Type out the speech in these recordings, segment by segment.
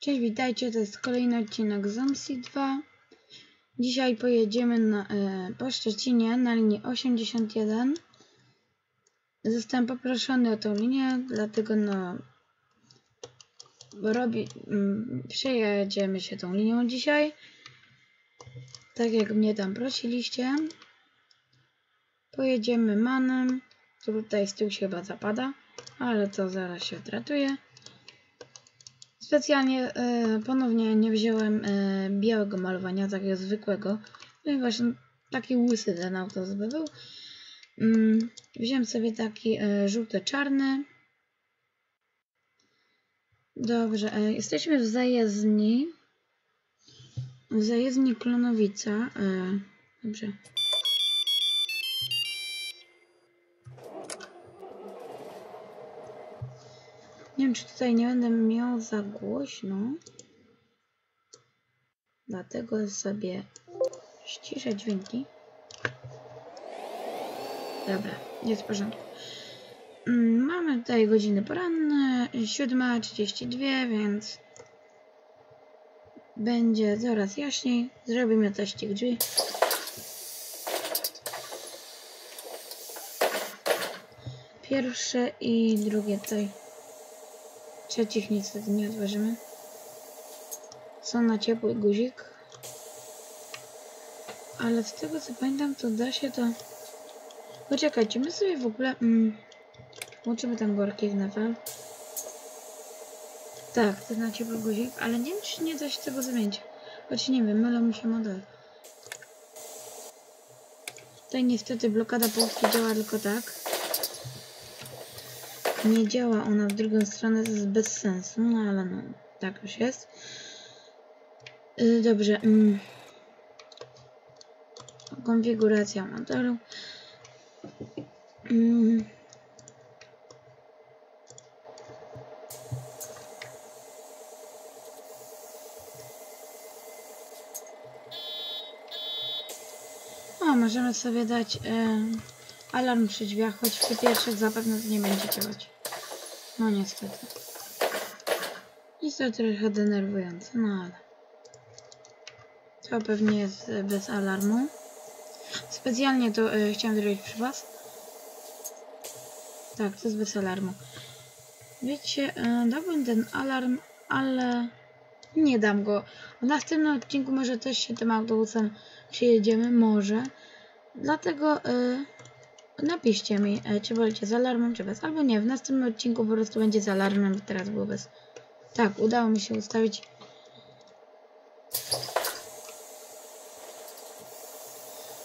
Cześć, witajcie, to jest kolejny odcinek Zomsi 2. Dzisiaj pojedziemy na, e, po Szczecinie na linii 81. Zostałem poproszony o tą linię, dlatego no robi, mm, przejedziemy się tą linią dzisiaj. Tak jak mnie tam prosiliście. Pojedziemy manem. Tutaj z tyłu się chyba zapada, ale to zaraz się odratuje. Specjalnie e, ponownie nie wziąłem e, białego malowania, takiego zwykłego, no, taki łysy ten autos by był. Mm, wziąłem sobie taki e, żółto-czarny. Dobrze, e, jesteśmy w zajezdni. W zajezdni Klonowica. E, dobrze. Nie wiem, czy tutaj nie będę miał za głośno. Dlatego sobie ściszę dźwięki. Dobra, jest w porządku. Mm, Mamy tutaj godziny poranne, 7.32, więc będzie coraz jaśniej. Zrobimy teścik drzwi. Pierwsze i drugie tutaj. Trzecich niestety nie otworzymy. Są na ciepły guzik. Ale z tego co pamiętam, to da się to... Poczekajcie, my sobie w ogóle... Mm, włączymy ten worki w NFL. Tak, to na ciepły guzik, ale nie wiem, czy nie da się tego zmienić. Choć nie wiem, mylą mi się model. Tutaj niestety blokada połówki działa tylko tak. Nie działa ona w drugą stronę, to jest bez sensu, no ale no, tak już jest. Yy, dobrze. Mm. Konfiguracja modelu. Mm. O, możemy sobie dać e, alarm przy drzwiach, choć przy pierwszych zapewne to nie będzie działać. No niestety. Jest to trochę denerwujące, no ale... To pewnie jest e, bez alarmu. Specjalnie to e, chciałem zrobić przy was. Tak, to jest bez alarmu. Wiecie, e, dałbym ten alarm, ale nie dam go. W następnym odcinku może też się tym autobusem przyjedziemy, może. Dlatego e, napiszcie mi, e, czy wolicie z alarmem, czy bez. Albo nie, w następnym odcinku po prostu będzie z alarmem, bo teraz było bez. Tak, udało mi się ustawić.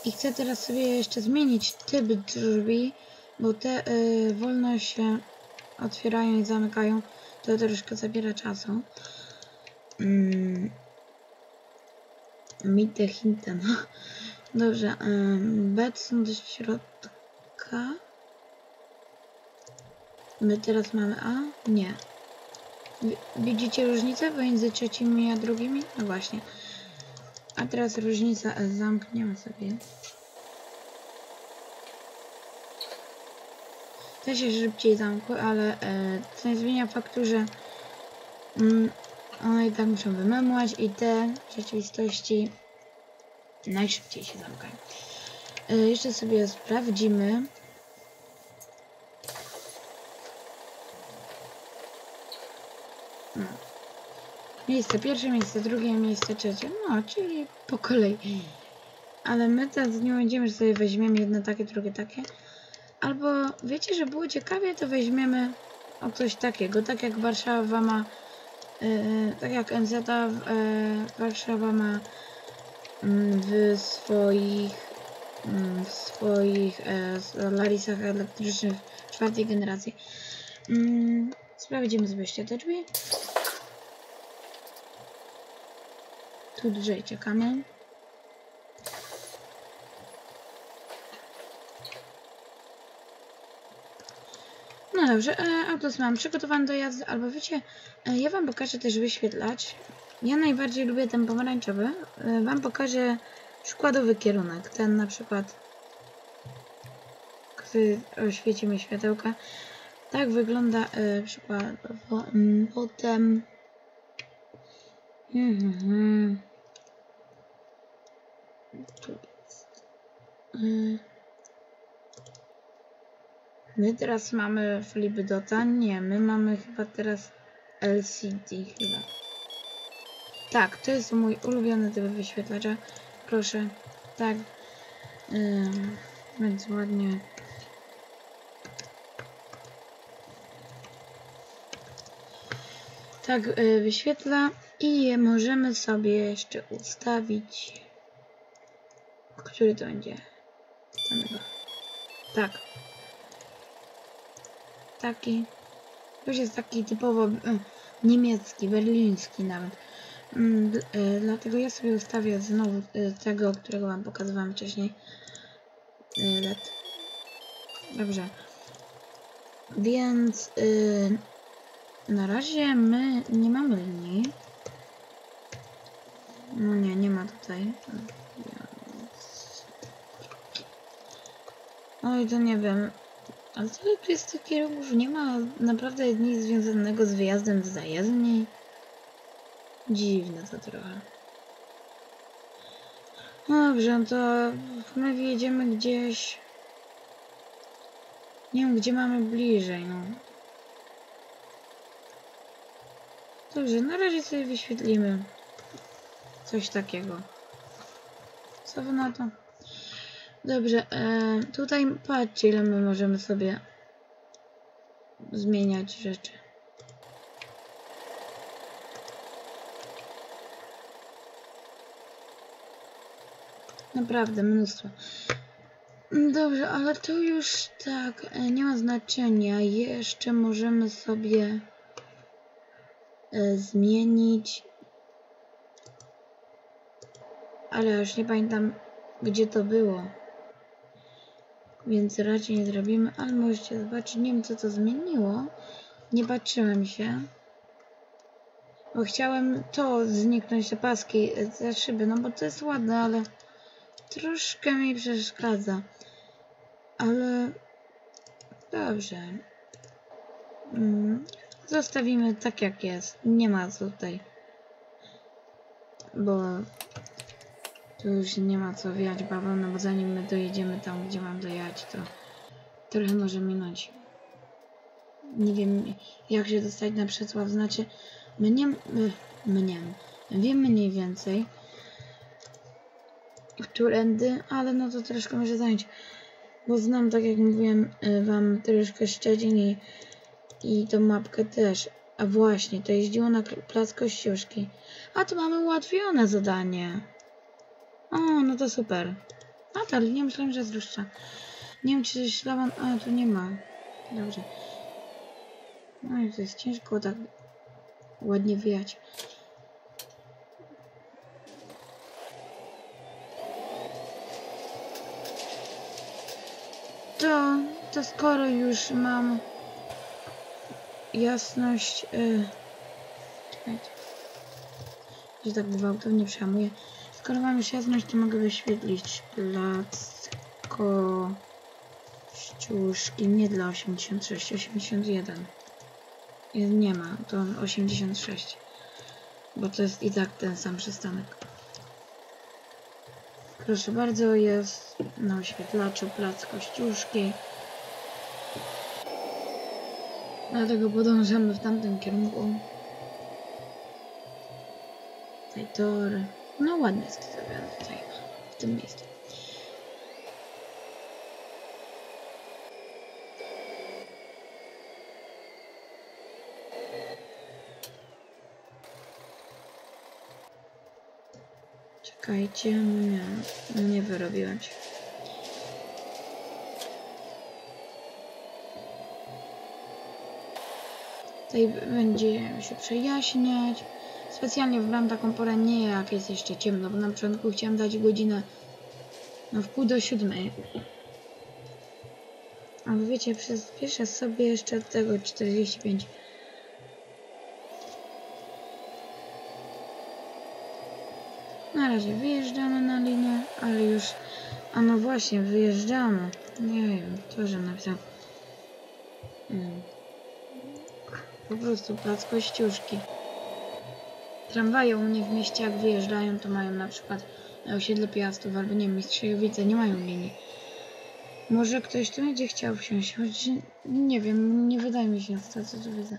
I chcę teraz sobie jeszcze zmienić typ drzwi, bo te y, wolno się otwierają i zamykają. To troszkę zabiera czasu. Mm. Mite hinten. Dobrze, um, bet są do środka. My teraz mamy A? Nie. Wi- Widzicie różnicę pomiędzy trzecimi a drugimi? No właśnie. A teraz różnica zamkniemy sobie. To się szybciej zamkły, ale e, to nie zmienia faktu, że mm, one i tak muszą wymemłać i te w rzeczywistości najszybciej się zamykają. E, jeszcze sobie sprawdzimy. Miejsce pierwsze, miejsce drugie, miejsce trzecie. No, czyli po kolei. Ale my teraz nie będziemy, że sobie weźmiemy jedno takie, drugie takie. Albo wiecie, że było ciekawie, to weźmiemy o coś takiego. Tak jak Warszawa ma, yy, tak jak NZ yy, Warszawa ma mm, w swoich mm, w swoich e, Larisach elektrycznych czwartej generacji. Mm, sprawdzimy sobie jeszcze te drzwi. Tu dłużej czekamy. No dobrze, e, autos mam przygotowany do jazdy, albo wiecie, e, ja wam pokażę też wyświetlacz. Ja najbardziej lubię ten pomarańczowy. E, wam pokażę przykładowy kierunek. Ten na przykład, który oświeci mi światełka. Tak wygląda przykładowo. Mm, Potem Mhm. Tu jest. My teraz mamy Flipdota? Nie, my mamy chyba teraz LCD chyba. Tak, to jest mój ulubiony typ wyświetlacza. Proszę, tak. Ym, więc ładnie. Tak y, wyświetla i możemy sobie jeszcze ustawić. Który to będzie? Tak. Taki. Już jest taki typowo y, niemiecki, berliński nawet. Mm, y, dlatego ja sobie ustawię znowu y, tego, którego wam pokazywałem wcześniej. Y, LED. Dobrze. Więc na razie my nie mamy linii. No nie, nie ma tutaj. Oj, to nie wiem. Ale tyle tu jest tych kierunków, nie ma naprawdę nic związanego z wyjazdem z zajezdni. Dziwne to trochę. No Dobrze, to my wjedziemy gdzieś. Nie wiem, gdzie mamy bliżej, no. Dobrze, na razie sobie wyświetlimy coś takiego. Co wy na to? Dobrze, e, tutaj patrzcie, ile my możemy sobie zmieniać rzeczy. Naprawdę mnóstwo. Dobrze, ale to już tak e, nie ma znaczenia. Jeszcze możemy sobie e, zmienić. Ale już nie pamiętam, gdzie to było. Więc raczej nie zrobimy, ale możecie zobaczyć. Nie wiem, co to zmieniło. Nie patrzyłem się. Bo chciałem to zniknąć, te paski e, za szyby, no bo to jest ładne, ale troszkę mi przeszkadza. Ale dobrze. Mm, Zostawimy tak jak jest. Nie ma tutaj. Bo tu już nie ma co wijać babą, no bo zanim my dojedziemy tam, gdzie mam dojechać, to trochę może minąć. Nie wiem, jak się dostać na Przecław, znaczy mnie, my, mnie, wiem mniej więcej, którędy, ale no to troszkę może zająć, bo znam, tak jak mówiłem y, wam, troszkę Szczecin i, i tą mapkę też. A właśnie, to jeździło na plac Kościuszki. A tu mamy ułatwione zadanie. O, no to super. Nadal, nie myślałem, że zruszcza. Nie wiem, czy szlaban... A, tu nie ma. Dobrze. No i to jest ciężko tak ładnie wyjać. To, to skoro już mam jasność... Yy, czekajcie. Że tak gwałtownie przehamuję. Skoro mam już jasność, to mogę wyświetlić plac Kościuszki. Nie dla 86, 81. Nie, ma, to 86. Bo to jest i tak ten sam przystanek. Proszę bardzo, jest na oświetlaczu plac Kościuszki. Dlatego podążamy w tamtym kierunku. Tutaj tory. No ładnie jest zrobione tutaj, w tym miejscu. Czekajcie, nie, nie wyrobiłem się. Tutaj będzie się przejaśniać. Specjalnie wybrałam taką porę nie jak jest jeszcze ciemno, bo na początku chciałam dać godzinę no w pół do siódmej. Ale wiecie, przyspieszę sobie jeszcze tego 45. Na razie wyjeżdżamy na linię, ale już... A no właśnie, wyjeżdżamy. Nie wiem, to że napisał. Mm. Po prostu plac Kościuszki. Tramwaje u mnie w mieście, jak wyjeżdżają, to mają na przykład na osiedle Piastów albo nie wiem, Mistrzejowice, nie mają linii. Może ktoś tu będzie chciał wsiąść, choć nie wiem, nie wydaje mi się z tego, co tu widzę.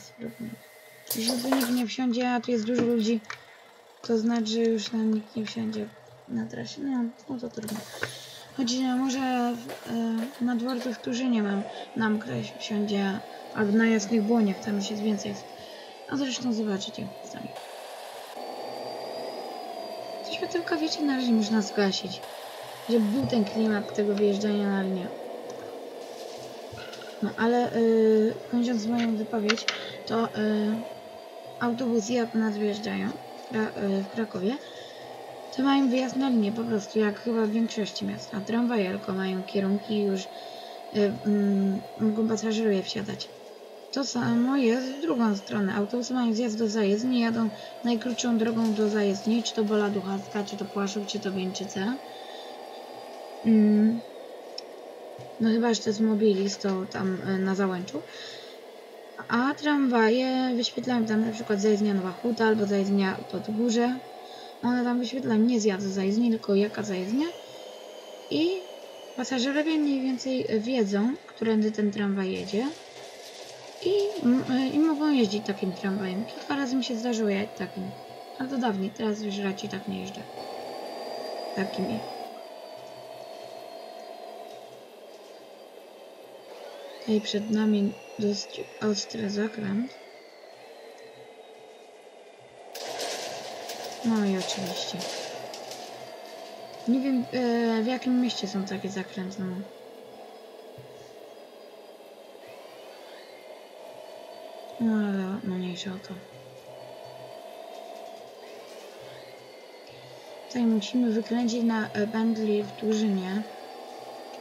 Spróbujmy. Jeśli tu nikt nie wsiądzie, a tu jest dużo ludzi, to znaczy, że już nam nikt nie wsiądzie na trasie. No, no to trudno. Choć no, może e, na dworcu w Turzynie mam, nam ktoś wsiądzie, albo na Jasnych Błoniach, tam już jest więcej. A zresztą zobaczycie sami. Te światełka, wiecie, na razie można zgasić. Żeby był ten klimat tego wyjeżdżania na linię. No ale yy, kończąc moją wypowiedź, to yy, autobusy jak nas wyjeżdżają w, w Krakowie, to mają wyjazd na linię po prostu, jak chyba w większości miast. A tramwaje tylko mają kierunki i już yy, yy, mogą pasażerowie wsiadać. To samo jest w drugą stronę. Autobusy mają zjazd do zajezdni, jadą najkrótszą drogą do zajezdni, czy to Bola Duchacka, czy to Płaszów, czy to Wieńczyce. Mm. No chyba, że to jest mobilis, to tam y, na Załęczu. A tramwaje wyświetlają tam na przykład zajezdnia Nowa Huta albo zajezdnia Podgórze. One tam wyświetlają nie zjazd zajezdni, tylko jaka zajezdnia. I pasażerowie mniej więcej wiedzą, którędy ten tramwaj jedzie. I, y, I mogą jeździć takim tramwajem. Kilka razy mi się zdarzyło jechać takim. Ale to dawniej, teraz już raczej tak nie jeżdżę. Takimi. Tutaj przed nami dość ostry zakręt. No i oczywiście. Nie wiem e, w jakim mieście są takie zakręty. No. No ale mniejsza o to. Tutaj musimy wykręcić na pętli w Turzynie.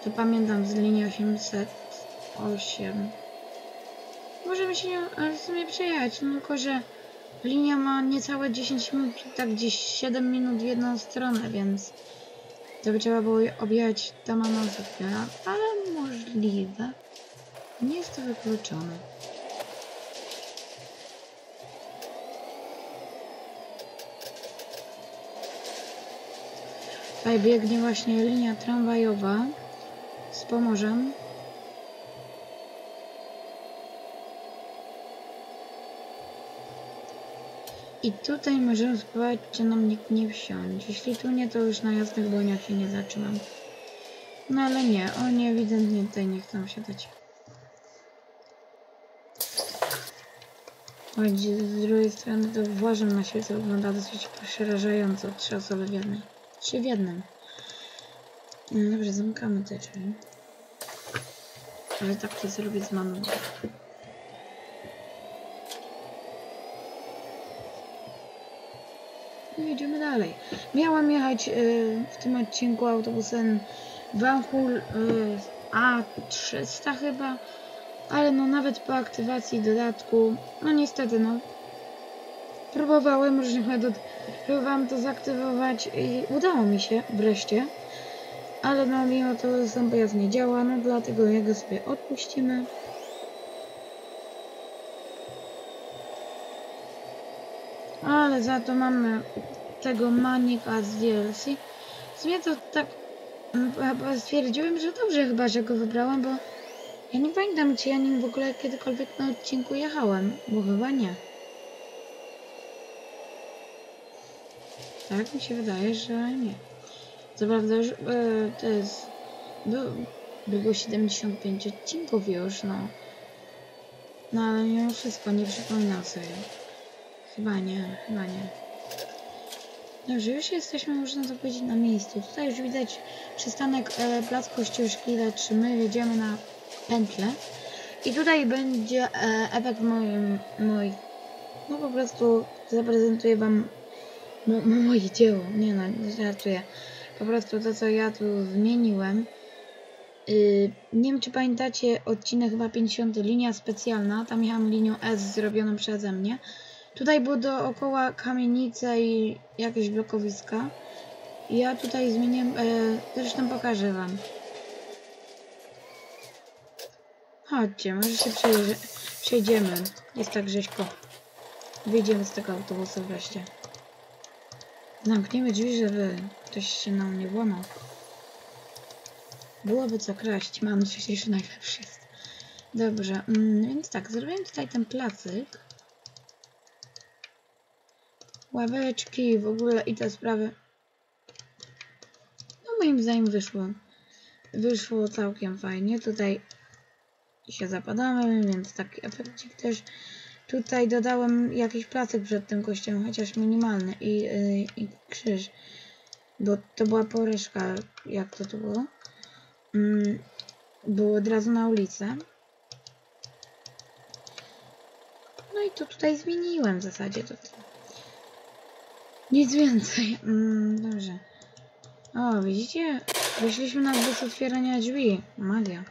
To pamiętam z linii 808. Możemy się w sumie przejechać, tylko że linia ma niecałe 10 minut, tak gdzieś 7 minut w jedną stronę, więc to by trzeba było objechać Tamanowskę, ale możliwe. Nie jest to wykluczone. Tutaj biegnie właśnie linia tramwajowa z Pomorzem. I tutaj możemy spróbować, czy nam nikt nie wsiądzie. Jeśli tu nie, to już na jasnych błoniach się nie zatrzymam. No ale nie, oni ewidentnie tutaj nie chcą wsiadać. Choć z drugiej strony to włażem na świecie wygląda dosyć przerażająco. Trzy osoby w jednej. Trzy w jednym. No dobrze, zamykamy te drzwi. Ale tak to zrobię z mamą. Idziemy dalej. Miałam jechać y, w tym odcinku autobusem Vanhul y, A300 chyba, ale no nawet po aktywacji dodatku, no niestety no, próbowałem różnych metod, próbowałam to zaktywować i udało mi się wreszcie, ale no mimo to sam pojazd nie działa, no dlatego jego sobie odpuścimy. Ale za to mamy tego Manika z DLC. W sumie to tak mm, stwierdziłem, że dobrze chyba, że go wybrałem, bo ja nie pamiętam, czy ja nim w ogóle kiedykolwiek na odcinku jechałem, bo chyba nie. Tak mi się wydaje, że nie. Co prawda już e, to jest... Był, było 75 odcinków już, no. No ale mimo wszystko nie przypominam sobie. Chyba nie, chyba nie. Dobrze, już jesteśmy, można to powiedzieć, na miejscu. Tutaj już widać przystanek e, Plac Kościuszki, lecz my jedziemy na pętlę. I tutaj będzie e, efekt mój, mój, no po prostu zaprezentuję wam mo, moje dzieło. Nie no, nie żartuję. Po prostu to, co ja tu zmieniłem. Yy, nie wiem, czy pamiętacie odcinek chyba 50, linia specjalna. Tam jechałam linią S zrobioną przeze mnie. Tutaj było dookoła kamienice i jakieś blokowiska. Ja tutaj zmienię, e, zresztą pokażę wam. Chodźcie, może się przejdzie, przejdziemy. Jest tak rzeźko. Wyjdziemy z tego autobusu wreszcie. Zamkniemy drzwi, żeby ktoś się nam nie włamał. Byłoby co kraść. Mam dzisiejszy najlepszy jest. Dobrze, mm, więc tak, zrobiłem tutaj ten placyk. Ławeczki, w ogóle i te sprawy. No moim zdaniem wyszło. Wyszło całkiem fajnie. Tutaj się zapadamy, więc taki efekcik też. Tutaj dodałem jakiś placyk przed tym kościołem, chociaż minimalny i, yy, i krzyż. Bo to była poreszka, jak to tu było. Mm, było od razu na ulicę. No i to tutaj zmieniłem w zasadzie. To nic więcej. Mm, dobrze. O, widzicie? Wyszliśmy na bez otwierania drzwi. Magia.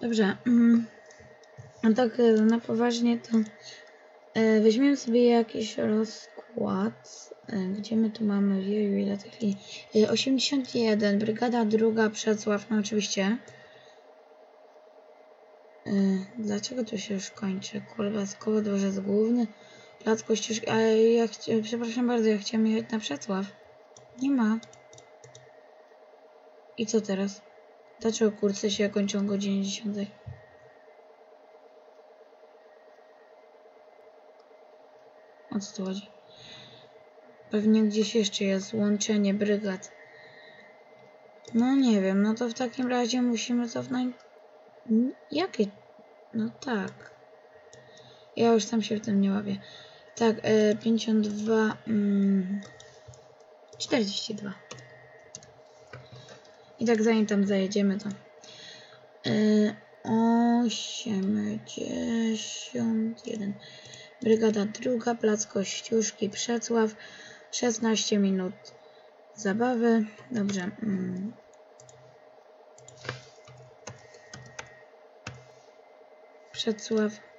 Dobrze. Mm. A tak e, na poważnie to e, weźmiemy sobie jakiś rozkład. E, gdzie my tu mamy? Jeju, ile tych? E, 81, brygada druga, Przecław, no oczywiście. E, dlaczego tu się już kończy? Kurwaskowo, dworzec główny, plac Kościuszki. Ale ja przepraszam bardzo, ja chciałem jechać na Przecław. Nie ma. I co teraz? Dlaczego kursy się kończą o godzinie 10? O co tu chodzi? Pewnie gdzieś jeszcze jest łączenie brygad. No nie wiem, no to w takim razie musimy cofnąć... Jakie? No tak. Ja już tam się w tym nie łapię. Tak, e, 52... Mm, 42. I tak zanim tam zajedziemy to... E, 81. Brygada druga, Plac Kościuszki, Przecław. 16 minut zabawy. Dobrze. Mm. Przecław.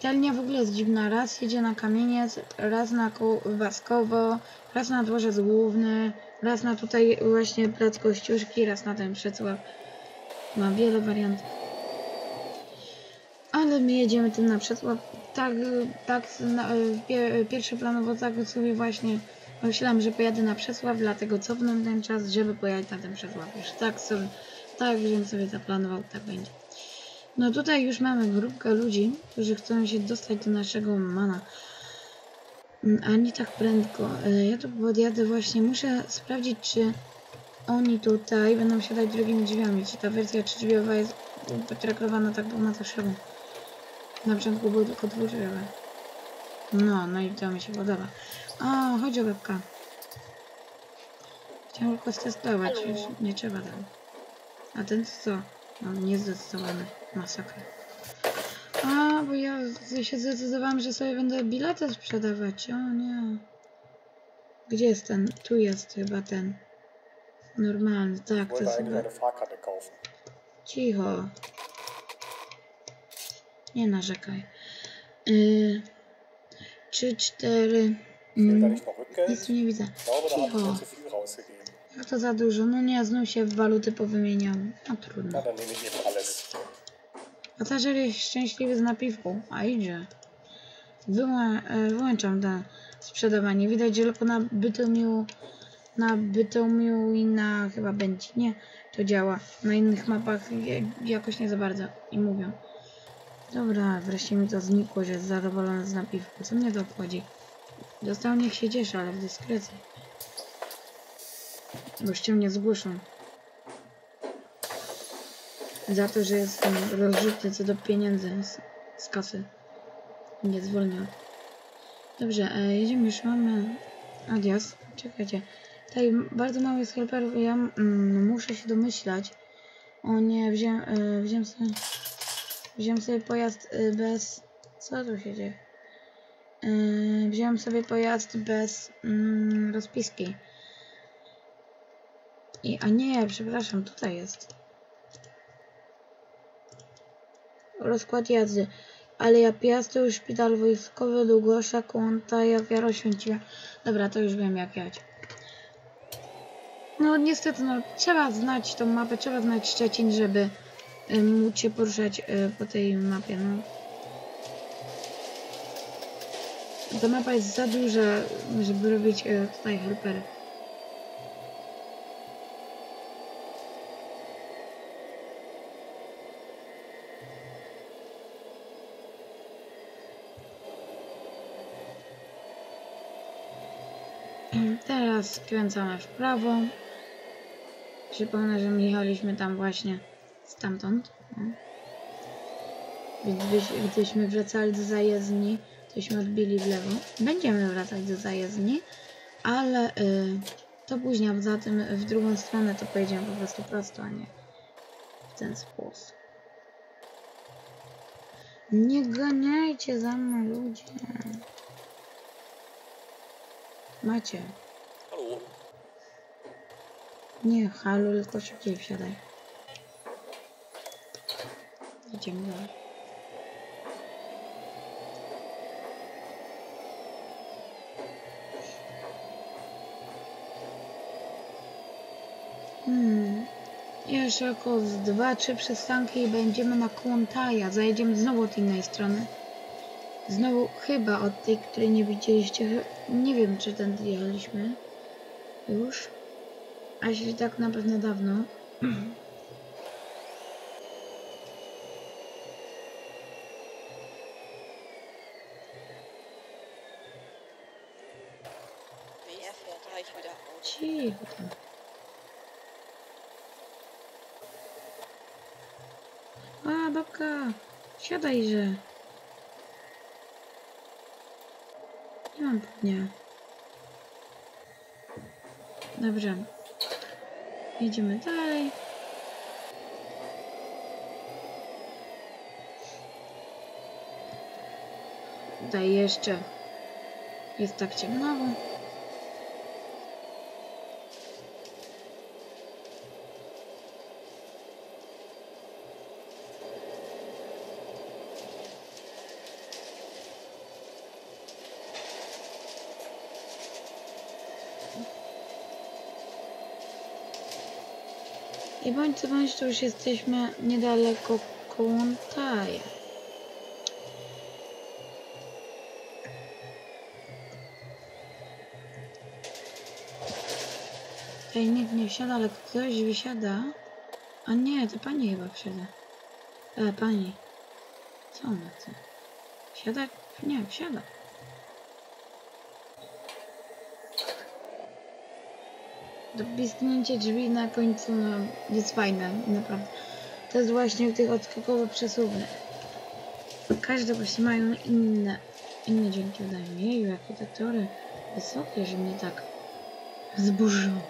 Ta linia w ogóle jest dziwna. Raz jedzie na Kamieniec, raz na Ko- Waskowo, raz na Dworzec Główny, raz na tutaj właśnie Plac Kościuszki, raz na ten Przecław. Ma wiele wariantów. Ale my jedziemy tym na Przecław. Tak, tak na, pie, pierwszy planowo tak sobie właśnie myślałam, że pojadę na Przecław, dlatego cofnę ten czas, żeby pojechać na ten Przecław. Już tak sobie, tak żebym sobie zaplanował, tak będzie. No tutaj już mamy grupkę ludzi, którzy chcą się dostać do naszego mana. Mm, A nie tak prędko. E, Ja tu podjadę właśnie, muszę sprawdzić, czy oni tutaj będą siadać drugimi drzwiami. Czy ta wersja trzydrzwiowa jest potraktowana tak po macoszemu. Na początku były tylko dwudrzwiowe. No, no i to mi się podoba. O, chodź o babka. Chciałem tylko stestować, już nie trzeba tam. A ten co? No, niezdecydowany. Masakra. A, bo ja się zdecydowałam, że sobie będę bilety sprzedawać. O nie. Gdzie jest ten? Tu jest chyba ten. Normalny, tak, to jest chyba... Cicho. Nie narzekaj. Yy, trzy, cztery. Fehlt da Mm, nic tu nie widzę. Cicho. Jak to za dużo? No nie, znów się w waluty powymieniam. A trudno. Pasażer jest szczęśliwy z napiwką, a idzie. Wyłą e, wyłączam to sprzedawanie. Widać, że tylko na Bytomiu, na Bytomiu i na chyba Będzinie to działa. Na innych mapach jakoś nie za bardzo i mówią. Dobra, wreszcie mi to znikło, że jest zadowolony z napiwką. Co mnie to obchodzi? Dostał niech się cieszy, ale w dyskrecji. Goście mnie zgłoszą. Za to, że jestem rozrzutny co do pieniędzy z, z kasy. Nie zwolnił. Dobrze, e, jedziemy już, mamy adios. Czekajcie. Tutaj bardzo mało jest helperów i ja mm, muszę się domyślać. O nie, wziąłem, e, wziąłem sobie, wziąłem sobie pojazd e, bez... Co tu się dzieje? E, wziąłem sobie pojazd bez mm, rozpiski. I, a nie, przepraszam, tutaj jest. Rozkład jazdy. Aleja Piastów, Szpital Wojskowy, Długosza, Kłąta, Ofiara Święciła. Dobra, to już wiem jak jechać. No niestety, no trzeba znać tą mapę, trzeba znać Szczecin, żeby y, móc się poruszać y, po tej mapie, no. Ta mapa jest za duża, żeby robić y, tutaj helpery. Teraz skręcamy w prawo. Przypomnę, że my jechaliśmy tam właśnie stamtąd. No. Byś- gdyśmy wracali do zajezdni, tośmy odbili w lewo. Będziemy wracać do zajezdni, ale y, to później, a poza tym w drugą stronę to pojedziemy po prostu prosto, a nie w ten sposób. Nie ganiajcie za mną ludzie. Macie. Nie, halo, tylko szybciej wsiadaj. Idziemy dalej. Hmm. Jeszcze około z dwa, trzy przystanki i będziemy na Kłontaja. Zajedziemy znowu od innej strony. Znowu chyba od tej, której nie widzieliście. Nie wiem, czy tędy jechaliśmy. Już. A jeśli tak na pewno dawno. Aus? Cicho. A, babka! Siadajże! Nie mam dnia. Dobrze. Jedziemy dalej. Tutaj jeszcze jest tak ciemno. I bądź co bądź, to już jesteśmy niedaleko Kołątaja. Tutaj nikt nie wsiada, ale ktoś wysiada. A nie, to pani chyba wsiada. E, pani. Co ona chce? Wsiada? Nie, wsiada. Dopisknięcie drzwi na końcu no, jest fajne, naprawdę. To jest właśnie tych odskakowo-przesuwnych. Każde właśnie mają inne, inne dźwięki wydają. Jeju, jakie te tory wysokie, że mnie tak zburzyło.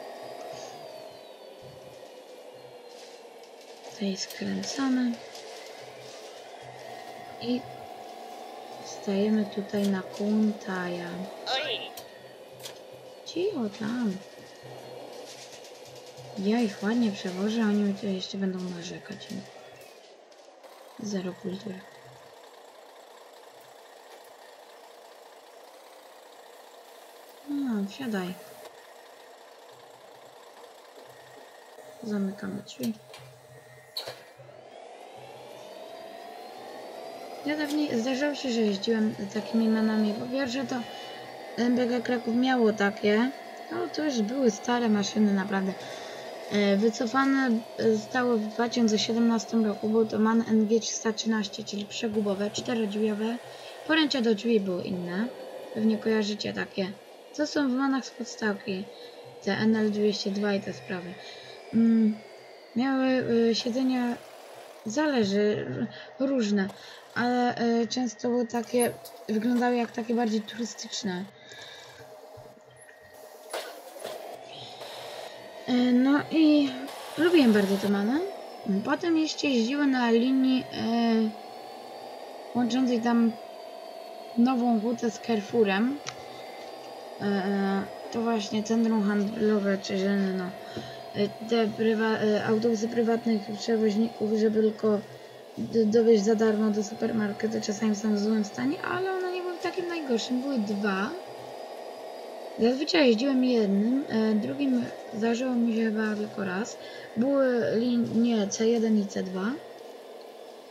Tutaj skręcamy. I stajemy tutaj na Kuntaja. Cicho tam. Ja ich ładnie przewożę, oni jeszcze będą narzekać. Zero kultury. No, wsiadaj. Zamykamy drzwi. Ja dawniej zdarzało się, że jeździłem takimi manami. Po pierwsze to MBG Kraków miało takie. No to już były stare maszyny naprawdę. E, Wycofane e, zostało w 2017 roku. Był to MAN NG313, czyli przegubowe, czterodrzwiowe. Poręcze do drzwi były inne. Pewnie kojarzycie takie. To są w manach z podstawki. Te NL202 i te sprawy. Mm, miały y, siedzenia, zależy, różne, ale często były takie, wyglądały jak takie bardziej turystyczne. No i lubiłem bardzo te many. Potem jeszcze jeździłem na linii e, łączącej tam nową hutę z Carrefourem. E, to właśnie centrum handlowe, czy że no, e, te prywa, e, autobusy prywatnych przewoźników, żeby tylko dowieźć za darmo do supermarketu, czasami są w złym stanie, ale one nie były w takim najgorszym. Były dwa. Zazwyczaj jeździłem jednym, e, drugim zdarzyło mi się chyba tylko raz. Były linie C1 i C2.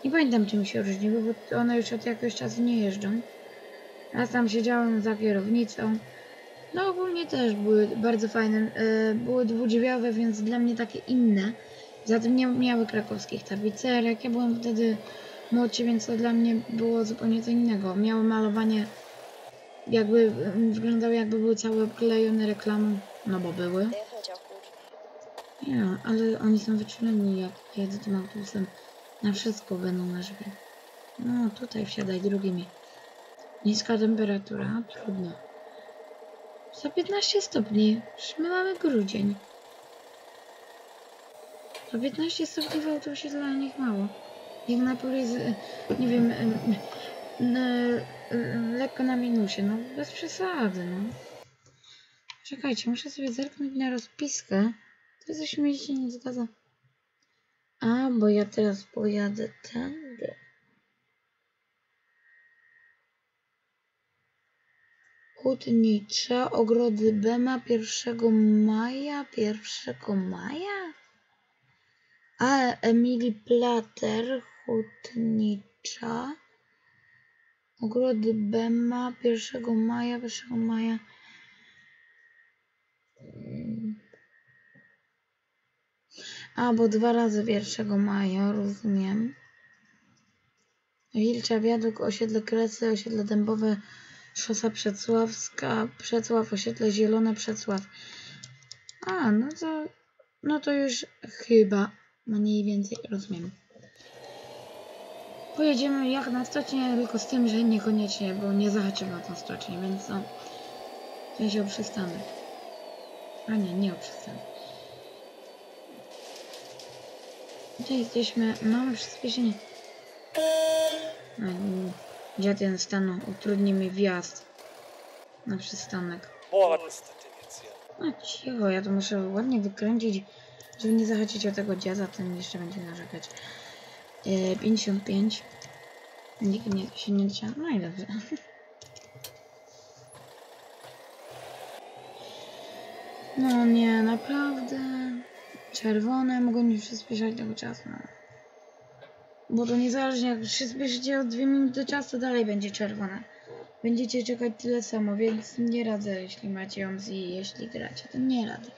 Nie pamiętam czym się różniły, bo one już od jakiegoś czasu nie jeżdżą. Raz tam siedziałem za kierownicą. No ogólnie też były bardzo fajne. E, były dwudrzwiowe, więc dla mnie takie inne. Zatem nie miały krakowskich tapicerek. Ja byłem wtedy młodszy, więc to dla mnie było zupełnie co innego. Miały malowanie jakby mm, wyglądały jakby były całe obklejone reklamą. No bo były. Nie, ale oni są wyczuleni jak jedę tym autobusem. Na wszystko będą na żywioł. No tutaj wsiadaj drugimi. Niska temperatura, trudno. Za 15 stopni. My mamy grudzień. Za 15 stopni w autobusie dla nich mało. Jak na jest, nie wiem, em, em, em, lekko na minusie. No bez przesady, no. Czekajcie, muszę sobie zerknąć na rozpiskę. To coś mi się nie zgadza. A, bo ja teraz pojadę tędy. Hutnicza, ogrody Bema 1 maja, 1 maja? A, Emily Plater, hutnicza. Ogrody Bema 1 maja, 1 maja. A, bo dwa razy 1 maja, rozumiem. Wilcza Wiaduk, osiedle Kresy, osiedle Dębowe, szosa Przedsławska, Przedsław, osiedle Zielone, Przedsław. A, no to, no to już chyba mniej więcej rozumiem. Pojedziemy jak na stocznię, tylko z tym, że niekoniecznie, bo nie zahaczymy o tą stocznię, więc no, w sensie o przystanek. A nie, nie o przystanek. Gdzie jesteśmy? Mamy przyspieszenie. Nie. Dziad jeden stanął. Utrudni mi wjazd na przystanek. A cicho, ja to muszę ładnie wykręcić, żeby nie zahaczyć o tego dziada, ten jeszcze będzie narzekać. E, 55. Nikt nie, się nie chciał. No i dobrze. No nie, naprawdę. Czerwone mogą nie przyspieszać tego czasu. Bo to niezależnie jak przyspieszycie o 2 minuty czasu, dalej będzie czerwone. Będziecie czekać tyle samo, więc nie radzę, jeśli macie OMSI, jeśli gracie, to nie radzę.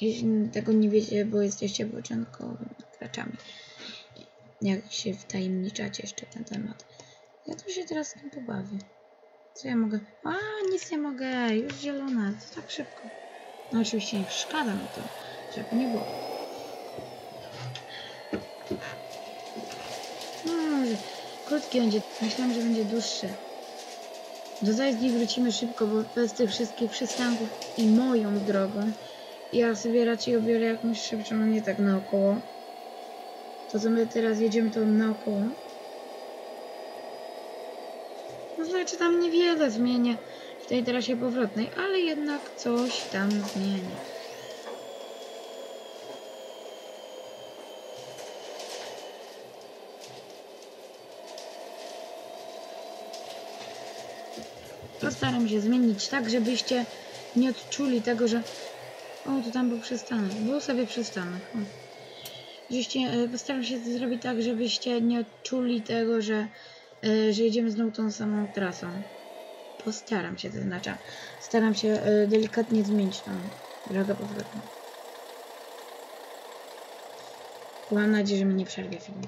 Jeśli tego nie wiecie, bo jesteście początkowymi graczami. Jak się wtajemniczacie jeszcze ten temat. Ja tu się teraz tym pobawię. Co ja mogę? A, nic nie mogę, już zielona, to tak szybko. No oczywiście nie przeszkadza mi to, żeby nie było. No, krótki będzie, myślałem, że będzie dłuższy. Do Zajdni wrócimy szybko, bo bez tych wszystkich przystanków i moją drogą ja sobie raczej obiorę jakąś szybszą, no nie tak naokoło. To co my teraz jedziemy to naokoło. No znaczy tam niewiele zmienię w tej trasie powrotnej, ale jednak coś tam zmienię. Postaram się zmienić tak, żebyście nie odczuli tego, że... O, to tam był przystanek. Był sobie przystanek. O. Żebyście, e, postaram się zrobić tak, żebyście nie odczuli tego, że, e, że jedziemy znowu tą samą trasą. Postaram się, to znaczy. Staram się e, delikatnie zmienić tą drogę powrotną. Mam nadzieję, że mi nie przerwie film.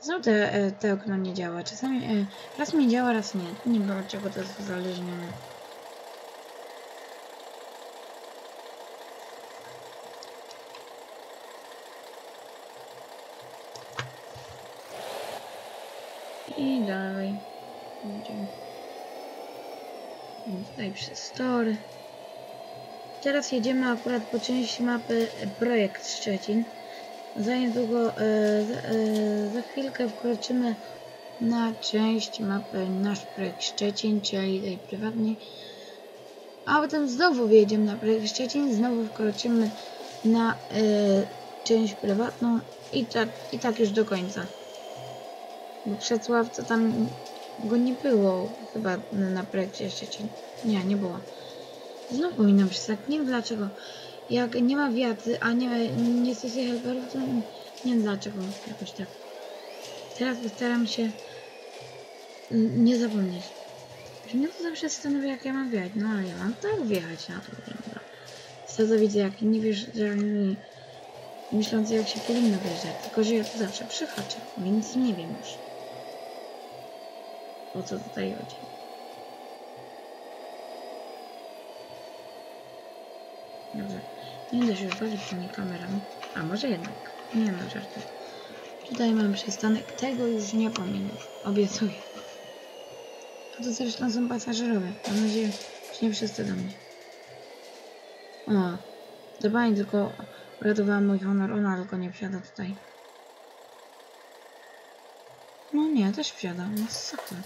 Znowu te, te okno nie działa. Czasami raz mi działa, raz nie. Nie wiem od czego to jest uzależnione. I dalej. Idziemy. Tutaj przez tory. Teraz jedziemy akurat po części mapy e, Projekt Szczecin. Za niedługo, e, za, e, za chwilkę wkroczymy na część mapy Nasz Projekt Szczecin, czyli tej prywatnej. A potem znowu wjedziemy na Projekt Szczecin, znowu wkroczymy na e, część prywatną i tak, i tak już do końca. Bo Przecław to tam Go nie było chyba na projekcie jeszcze, czy... Nie, nie było. Znowu mi nam przystać. Nie wiem dlaczego. Jak nie ma wiatry, a nie, nie stosuje helperów, to nie wiem dlaczego jakoś tak. Teraz postaram się nie zapomnieć. Mnie to zawsze zastanawia, jak ja mam wjechać. No ale ja mam tak wjechać na to. Dobra. Wtedy widzę, jak nie wiesz, że oni myślący, jak się powinno wjeżdżać. Tylko, że ja to zawsze przyhaczę, więc nie wiem już. O co tutaj chodzi. Dobrze. Nie będę się już bawić tymi kamerami. A może jednak. Nie ma żartu. Tutaj mam przystanek. Tego już nie pominę. Obiecuję. A to zresztą są pasażerowie. Mam nadzieję, że nie wszyscy do mnie. O. Pani tylko uratowała mój honor. Ona tylko nie wsiada tutaj. No nie, też wsiada. No sakra.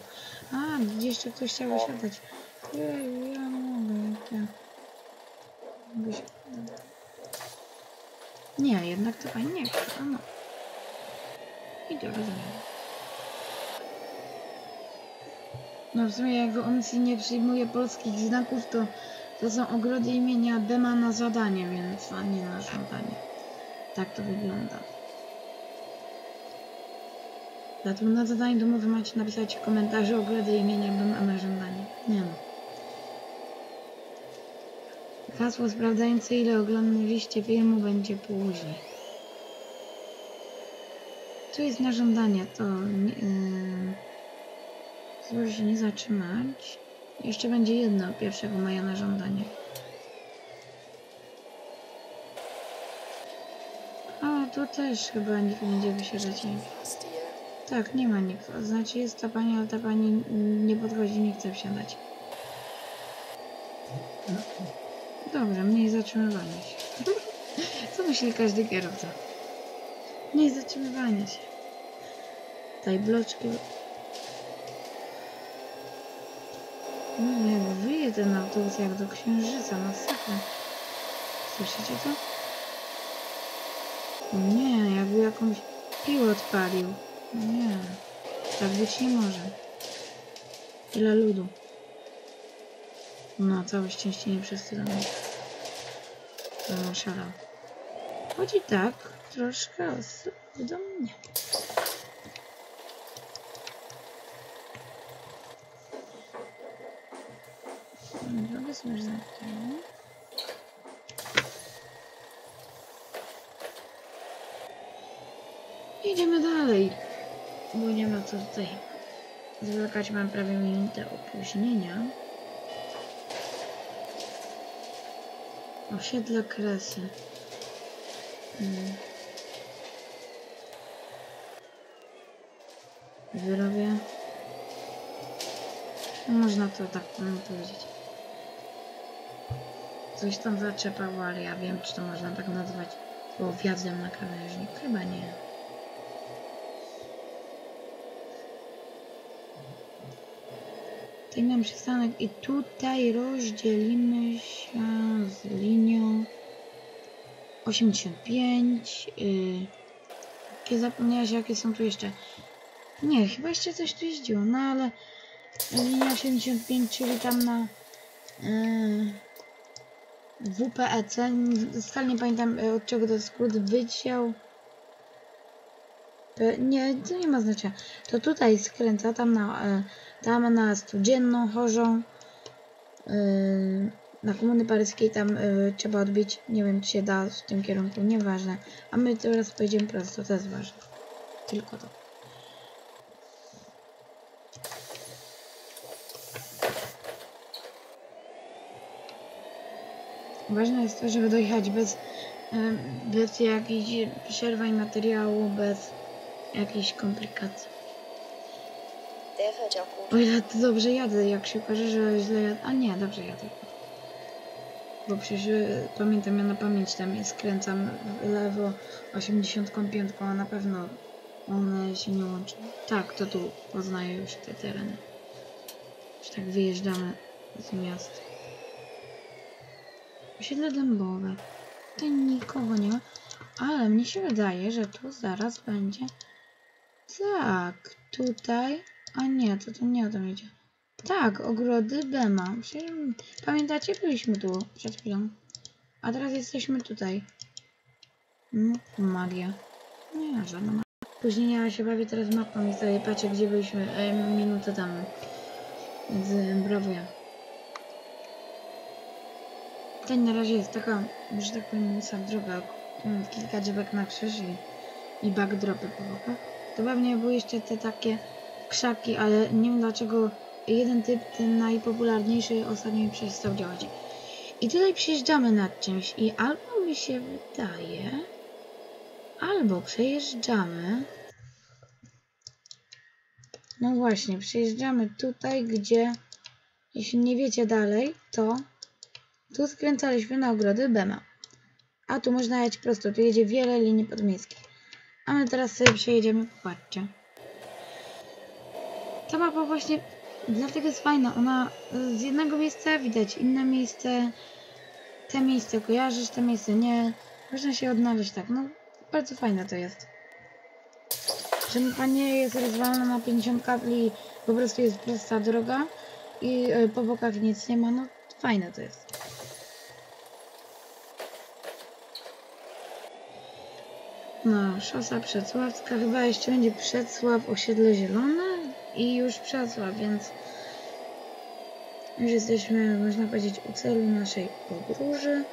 A, jeszcze ktoś chciał wysiadać. Jej, ja mogę. Ja. Się... Nie, jednak to pani nie chce. No. I to rozumiem. No w sumie jak on się nie przyjmuje polskich znaków, to to są ogrody imienia Bema na zadanie, więc a nie na żądanie. Tak to wygląda. Dlatego na zadanie domowe macie napisać w komentarzu ogrody imienia Bema na żądanie. Nie no. Hasło sprawdzające ile oglądaliście filmu będzie później. Tu jest na żądanie, to yy, się nie zatrzymać. Jeszcze będzie jedno 1 maja na żądanie. A, tu też chyba nikt nie będzie wysiadać. Tak, nie ma nikt. Znaczy jest ta pani, ale ta pani nie podchodzi, nie chce wsiadać. Dobrze, mniej zatrzymywania się. Co myśli każdy kierowca? Mniej zatrzymywania się. Tutaj bloczki. No jak wyje ten autobus jak do księżyca, masakra. Słyszycie to? Nie, jakby jakąś piłę odpalił. Nie, tak być nie może. Ile ludu. No, całe szczęście nie mnie. No, szalał. Chodzi tak, troszkę osób do mnie. Drogę sobie zamknę. Idziemy dalej. Bo nie ma co tutaj zwlekać. Mam prawie minutę opóźnienia. Osiedle Kresy. Hmm. Wyrobię. Można to tak powiedzieć. Coś tam zaczepało, ale ja wiem, czy to można tak nazwać. Bo wjazdem na krawężnik. Chyba nie. Tutaj mam przystanek i tutaj rozdzielimy się z linią 85. Yy, zapomniałaś, jakie są tu jeszcze? Nie, chyba jeszcze coś tu jeździło, no ale linia 85, czyli tam na yy, WPEC, wcale nie pamiętam yy, od czego to jest skrót, wydział. To, nie, to nie ma znaczenia. To tutaj skręca, tam na, yy, tam na Studzienną, Chorzą, yy, na Komuny Paryskiej, tam trzeba odbić, nie wiem czy się da w tym kierunku, nieważne. A my teraz pojedziemy prosto, to jest ważne. Tylko to. Ważne jest to, żeby dojechać bez, bez jakichś przerwań materiału, bez jakichś komplikacji. Fährt ja to dobrze jadę, jak się okaże, że źle jadę. A nie, dobrze jadę. Bo przecież y, pamiętam, ja na pamięć tam skręcam w lewo 85, a na pewno one się nie łączą. Tak, to tu poznaję już te tereny. Już tak wyjeżdżamy z miast. Osiedle dębowe. Tutaj nikogo nie ma, ale mnie się wydaje, że tu zaraz będzie. Tak, tutaj A nie, to, to nie o to mi idzie. Tak, ogrody Bema. Pamiętacie? Byliśmy tu przed chwilą. A teraz jesteśmy tutaj. No, magia. Nie, żadna magia. Później ja się bawię teraz mapą i sobie patrzę, gdzie byliśmy e, minutę temu. Z Brawuja. Ten na razie jest taka, że tak powiem, sam droga. Kilka drzewek na krzyż i, i backdropy po bokach. To pewnie były jeszcze te takie krzaki, ale nie wiem dlaczego jeden typ, ten najpopularniejszy, ostatnio przestał działać. I tutaj przejeżdżamy nad czymś i albo mi się wydaje, albo przejeżdżamy. No właśnie, przejeżdżamy tutaj, gdzie, jeśli nie wiecie dalej, to tu skręcaliśmy na ogrody Bema. A tu można jechać prosto, tu jedzie wiele linii podmiejskich. A my teraz sobie przejedziemy, popatrzcie. Ta mapa właśnie dlatego jest fajna. Ona z jednego miejsca widać inne miejsce. Te miejsce kojarzysz, te miejsce nie. Można się odnaleźć tak. No, bardzo fajne to jest. Że mapa nie jest rozwalona na 50 kabli, po prostu jest prosta droga i y, po bokach nic nie ma. No, fajne to jest. No, szosa Przedsławska, chyba jeszcze będzie Przedsław, osiedle zielone i już Przedsław, więc już jesteśmy, można powiedzieć, u celu naszej podróży.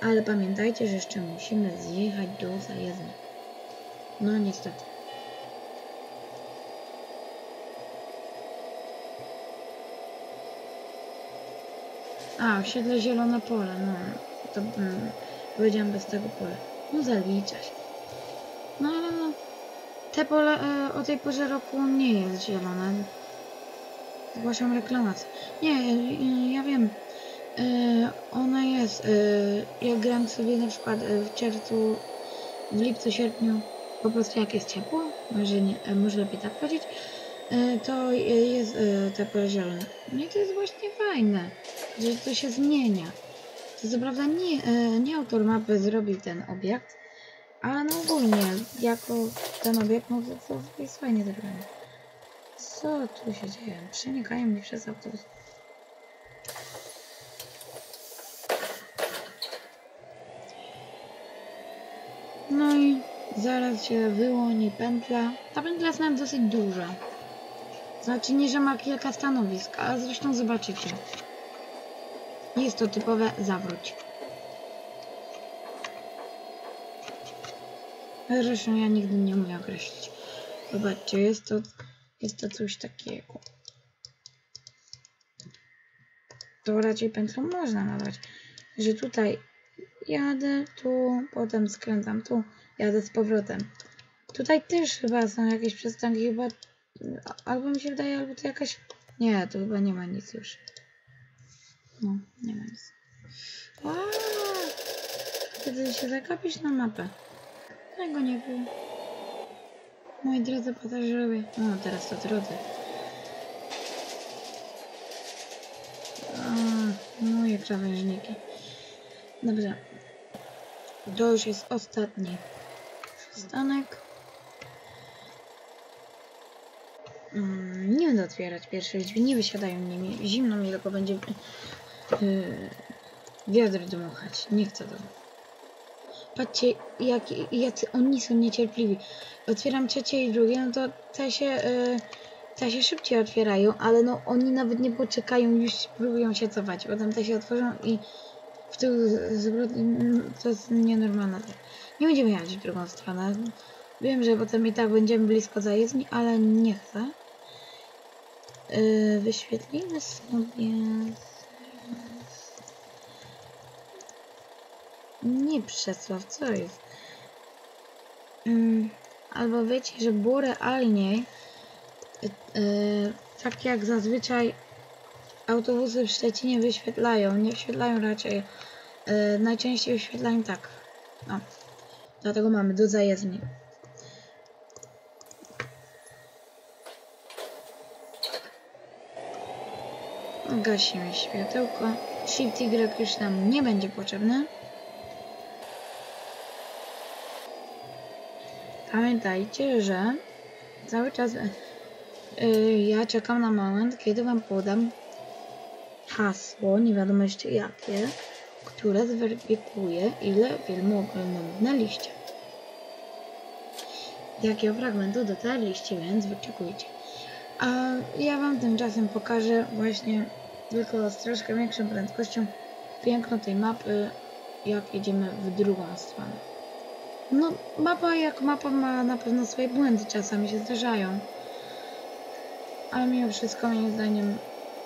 Ale pamiętajcie, że jeszcze musimy zjechać do zajezdni. No niestety. A, osiedle Zielone Pole, no. To mm, powiedziałam bez tego pola. No zalicza się. No ale no. Te pole e, o tej porze roku nie jest zielone. Zgłaszam reklamację. Nie, e, ja wiem. E, ona jest. Jak gram sobie na przykład w czerwcu, w lipcu, sierpniu, po prostu jak jest ciepło, może, nie, może lepiej tak powiedzieć, to jest te pole zielone. No i to jest właśnie fajne, że to się zmienia. To co prawda nie, e, nie autor mapy zrobił ten obiekt, ale no ogólnie, jako ten obiekt, no to, to jest fajnie zrobione. Co tu się dzieje? Przenikają mi przez autobus. No i zaraz się wyłoni pętla. Ta pętla jest nawet dosyć duża. Znaczy nie, że ma kilka stanowisk, ale zresztą zobaczycie. Jest to typowe zawróć. Zresztą ja nigdy nie umiem określić. Zobaczcie, jest to, jest to coś takiego. To raczej pętlą można nazwać, że tutaj jadę, tu, potem skręcam tu, jadę z powrotem. Tutaj też chyba są jakieś przystanki, chyba albo mi się wydaje, albo to jakaś... Nie, tu chyba nie ma nic już. No, nie ma nic. Aaa! Kiedy się zagapisz na mapę. Tego nie było. Moi drodzy pasażerowie. No, teraz to drodzy. A, moje krawężniki. Dobrze. To już jest ostatni przystanek. Mm, nie będę otwierać pierwszych drzwi, nie wysiadają nimi. Zimno mi tylko będzie yy, wiatr dmuchać. Nie chcę tego. Patrzcie, jak, jacy oni są niecierpliwi. Otwieram trzecie i drugie, no to te się, yy, te się szybciej otwierają, ale no oni nawet nie poczekają, już próbują się cofać. Potem te się otworzą i w tył zwrot, mm, to jest nienormalne. Nie będziemy jechać w drugą stronę. Wiem, że potem i tak będziemy blisko zajezdni, ale nie chcę. Yy, wyświetlimy sobie... Nie Przesław, co jest? Yy, albo wiecie, że było realniej, yy, tak jak zazwyczaj autobusy w Szczecinie wyświetlają, nie wyświetlają raczej, yy, najczęściej wyświetlają tak. No. Dlatego mamy do zajezdni. Gasimy światełko. Shift Y już nam nie będzie potrzebny. Pamiętajcie, że cały czas y, ja czekam na moment, kiedy wam podam hasło, nie wiadomo jeszcze jakie, które zweryfikuje, ile filmu oglądaliście. Jakiego fragmentu dotarliście, więc wyczekujcie. A ja wam tymczasem pokażę właśnie tylko z troszkę większą prędkością piękno tej mapy, jak jedziemy w drugą stronę. No, mapa jak mapa ma na pewno swoje błędy, czasami się zdarzają. Ale mimo wszystko, moim zdaniem,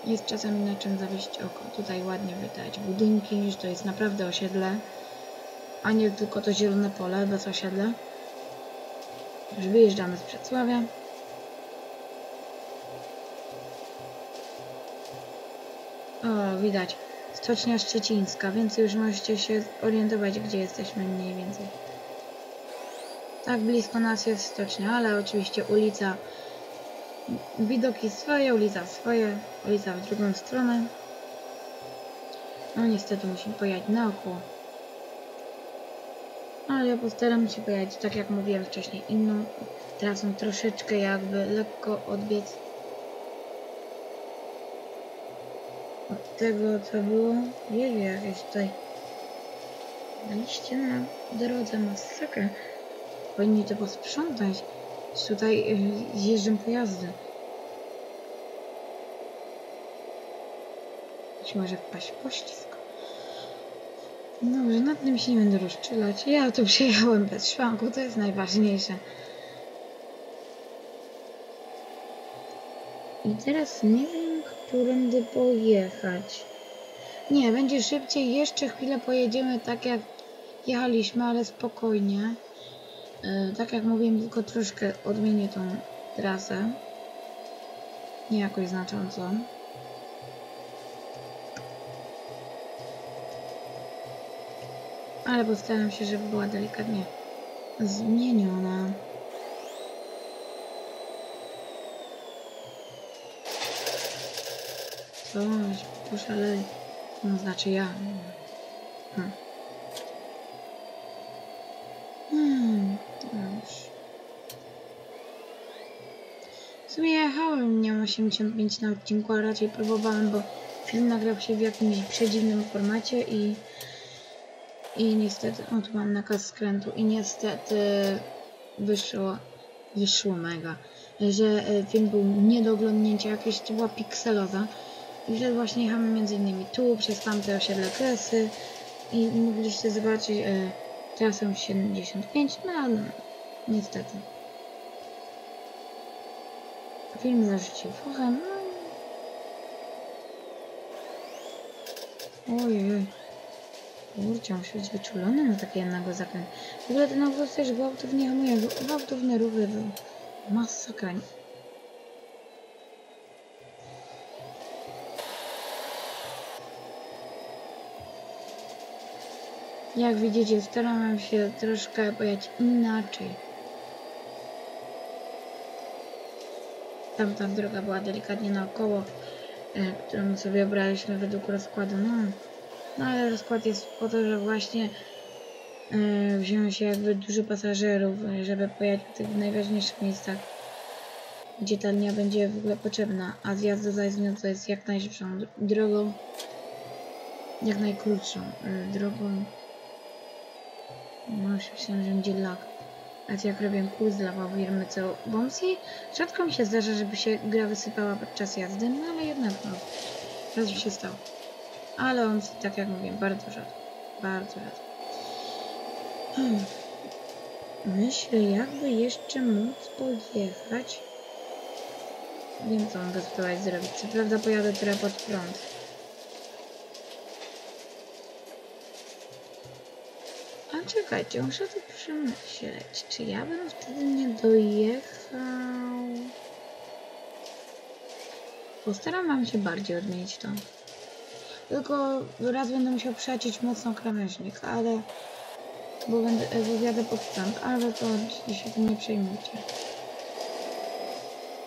jest czasami na czym zawieść oko. Tutaj ładnie widać budynki, że to jest naprawdę osiedle, a nie tylko to zielone pole bez osiedla. Już wyjeżdżamy z Wrocławia. O, widać. Stocznia Szczecińska, więc już możecie się orientować, gdzie jesteśmy mniej więcej. Tak blisko nas jest stocznia, ale oczywiście ulica, widoki swoje, ulica swoje, ulica w drugą stronę. No niestety musimy pojechać naokoło. Ale ja postaram się pojechać, tak jak mówiłem wcześniej, inną trasą, troszeczkę jakby lekko odbiec od tego, co było. Jeju, jakieś tutaj liście na drodze, masakra. Powinni to posprzątać. Tutaj y, zjeżdżam pojazdy. Być może wpaść pościsk. Dobrze, nad tym się nie będę rozczylać. Ja tu przyjechałem bez szwanku, to jest najważniejsze. I teraz nie wiem, którędy pojechać. Nie, będzie szybciej. Jeszcze chwilę pojedziemy tak jak jechaliśmy, ale spokojnie. Yy, tak jak mówiłem, tylko troszkę odmienię tą trasę. Nie jakoś znacząco. Ale postaram się, żeby była delikatnie zmieniona. Coś, poszalej. No znaczy ja. Hmm, dobrze. W sumie jechałem, miałem 85 na odcinku, a raczej próbowałem, bo film nagrał się w jakimś przedziwnym formacie i i niestety, o tu mam nakaz skrętu i niestety wyszło, wyszło mega, że e, film był nie do oglądnięcia, jakieś to była pikselowa i że właśnie jechamy między innymi tu, przez tamte osiedle Kresy i mogliście zobaczyć e, trasę 75, no ale niestety. Film zarzucił fuchem, no. Ojej. Kurczę, muszę być wyczulony na takie jednego zakręt. W ogóle ten obóz też gwałtownie hamuje, gwałtowne ruchy, masakra. Jak widzicie, starałem się troszkę pojechać inaczej. Tamta droga była delikatnie naokoło, e, którą sobie obraliśmy według rozkładu. No, no ale rozkład jest po to, że właśnie yy, wzięło się jakby dużo pasażerów, e, żeby pojechać w tych najważniejszych miejscach, gdzie ta linia będzie w ogóle potrzebna, a zjazd do Zajdźnia to jest jak najszybszą dr- drogą, jak najkrótszą yy, drogą. No myślałem, że będzie lag. A jak robię kurs dla firmy co Bombsy, rzadko mi się zdarza, żeby się gra wysypała podczas jazdy, no ale jednak no, raz się stało. Ale on, tak jak mówię, bardzo rzadko. Bardzo rzadko. Hmm. Myślę, jakby jeszcze móc pojechać. Wiem, co mogę spróbować zrobić. Co prawda pojadę trochę pod prąd. A czekajcie, muszę to przemyśleć. Czy ja bym wtedy nie dojechał? Postaram wam się bardziej odmienić to. Tylko raz będę musiał przeciąć mocno krawężnik, ale... Bo będę, bo wjadę pod prąd, ale to się tym nie przejmujcie.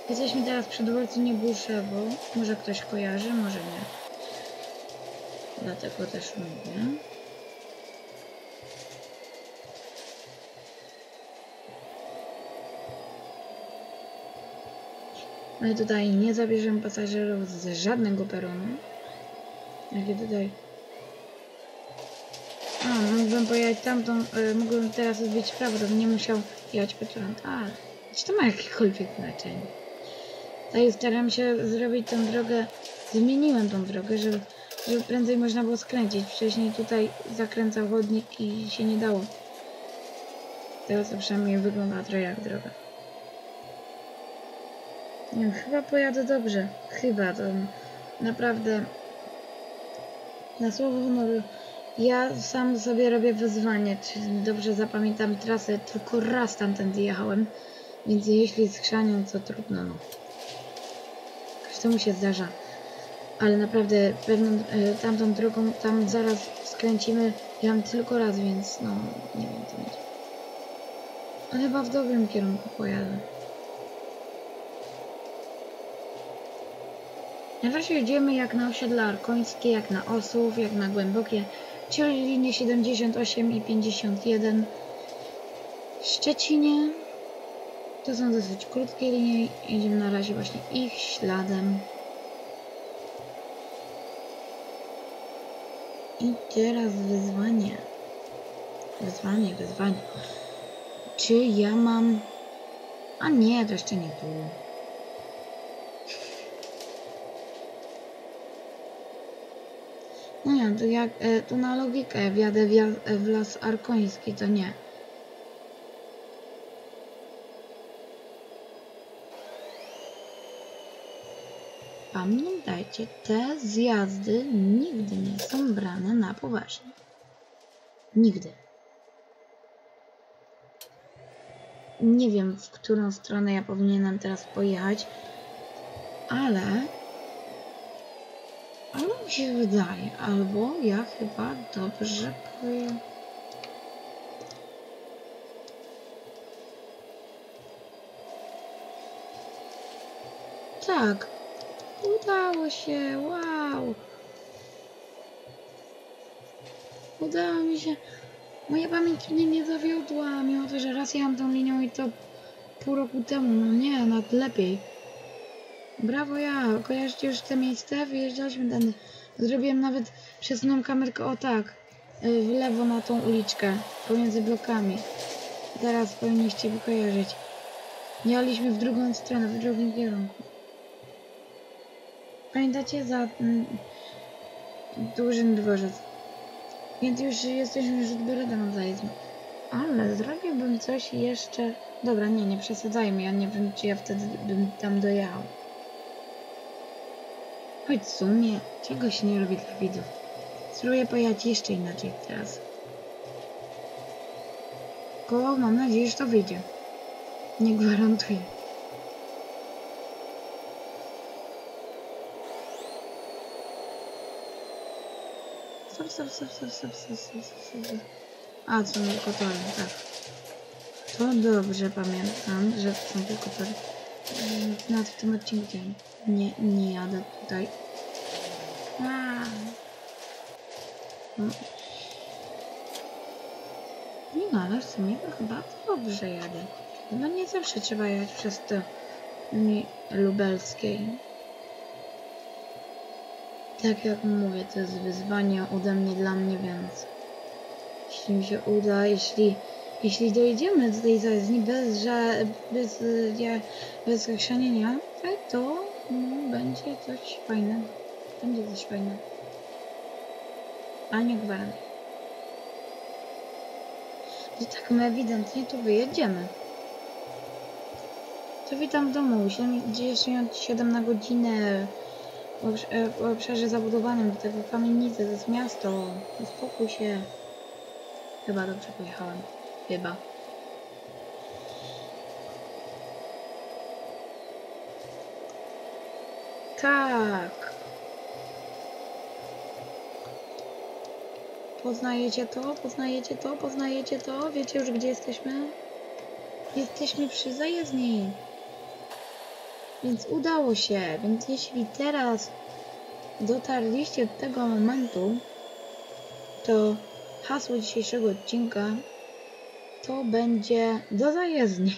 Jesteśmy teraz przy dworcu Niebuszewo. Może ktoś kojarzy, może nie. Dlatego też mówię. My tutaj nie zabierzemy pasażerów z żadnego peronu. Jakie tutaj... A, mógłbym pojechać tamtą, y, mógłbym teraz odbić prawo, to nie musiał jechać trąd. A, czy to ma jakiekolwiek znaczenie? Tutaj staram się zrobić tą drogę, zmieniłem tą drogę, żeby, żeby prędzej można było skręcić. Wcześniej tutaj zakręcał chodnik i się nie dało. Teraz to przynajmniej wygląda trochę jak droga. Nie wiem, chyba pojadę dobrze. Chyba to naprawdę na słowo honoru. Ja sam sobie robię wyzwanie, czy dobrze zapamiętam trasę, tylko raz tamtędy jechałem, więc jeśli schrzanią, to trudno, no. Każdemu się zdarza. Ale naprawdę pewną e, tamtą drogą, tam zaraz skręcimy, jechałem tylko raz, więc no, nie wiem co będzie. Ale chyba w dobrym kierunku pojadę. Na razie idziemy jak na osiedla arkońskie, jak na Osów, jak na Głębokie, czyli linie 78 i 51. W Szczecinie to są dosyć krótkie linie, idziemy na razie właśnie ich śladem. I teraz wyzwanie. Wyzwanie, wyzwanie. Czy ja mam... A nie, to jeszcze nie tu. No nie, to jak e, tu na logikę wjadę w, ja- w las arkoński, to nie. Pamiętajcie, te zjazdy nigdy nie są brane na poważnie. Nigdy. Nie wiem, w którą stronę ja powinienem teraz pojechać, ale ale mi się wydaje, albo ja chyba dobrze powiem. Tak, udało się, wow. Udało mi się. Moja pamięć mnie nie zawiodła, mimo to, że raz jechałam tą linią i to pół roku temu. No nie, nawet lepiej. Brawo ja, kojarzycie już te miejsce? Wyjeżdżaliśmy tędy. Zrobiłem nawet przesunąłem kamerkę o tak, y, w lewo na tą uliczkę, pomiędzy blokami. Teraz powinniście kojarzyć. Jechaliśmy w drugą stronę, w drugim kierunku. Pamiętacie za mm, dużym dworzec? Więc już jesteśmy rzut beretem zajezdem. Ale zrobiłbym coś jeszcze... Dobra, nie, nie przesadzajmy, ja nie wiem, czy ja wtedy bym tam dojechał. Choć w sumie, czego się nie robi dla widzów. Spróbuję pojechać jeszcze inaczej teraz. Tylko mam nadzieję, że to wyjdzie. Nie gwarantuję. Stop, stop, stop, stop, stop, stop, stop, stop, stop. A, są tylko tory, tak. To dobrze pamiętam, że są tylko tory. Mm, Nawet w tym odcinku nie, nie jadę tutaj. No. Nie no, ale w sumie to chyba dobrze jadę. No nie zawsze trzeba jechać przez te linii lubelskiej. Tak jak mówię, to jest wyzwanie ode mnie dla mnie, więc jeśli mi się uda, jeśli, jeśli dojedziemy do tej zajezdni bez, bez, bez chrzanienia, to no, będzie coś fajnego. Będzie coś fajnego. A nie gwarantuję. I tak my ewidentnie tu wyjedziemy. To witam w domu. 77 na godzinę. E, w obszarze zabudowanym do tego kamienicy, to jest miasto. Uspokój się. Chyba dobrze pojechałem. Chyba. Tak. Poznajecie to? Poznajecie to? Poznajecie to? Wiecie już gdzie jesteśmy? Jesteśmy przy zajezdni. Więc udało się. Więc jeśli teraz dotarliście do tego momentu, to hasło dzisiejszego odcinka to będzie do zajezdni.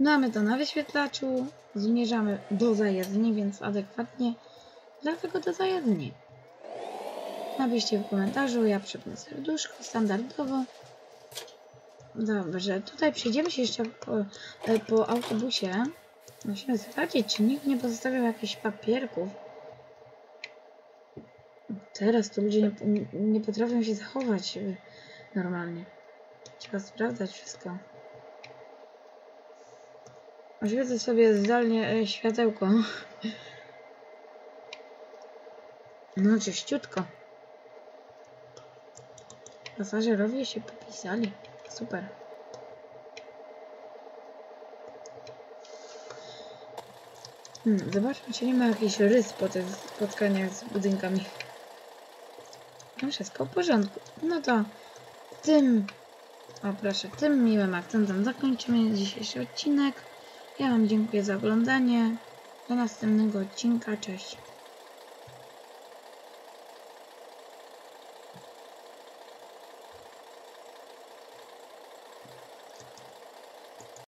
Mamy to na wyświetlaczu, zmierzamy do zajezdni, więc adekwatnie dlatego do zajezdni. Napiszcie w komentarzu, ja przypnę serduszko standardowo. Dobrze, tutaj przejdziemy się jeszcze po, e, po autobusie. Musimy sprawdzić, czy nikt nie pozostawiał jakichś papierków. Teraz to ludzie nie, nie potrafią się zachować e, normalnie. Trzeba sprawdzać wszystko. Oświecę sobie zdalnie e, światełko. No, czyściutko. Pasażerowie się popisali. Super. Hmm, zobaczmy, czy nie ma jakichś rys po tych spotkaniach z budynkami. Wszystko w porządku. No to tym, o proszę, tym miłym akcentem zakończymy dzisiejszy odcinek. Ja Wam dziękuję za oglądanie. Do następnego odcinka. Cześć.